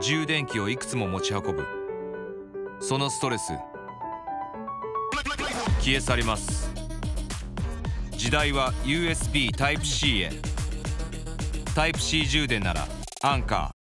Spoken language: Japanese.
充電器をいくつも持ち運ぶ。そのストレス。消え去ります。時代は USB Type-C へ。Type-C 充電ならアンカー。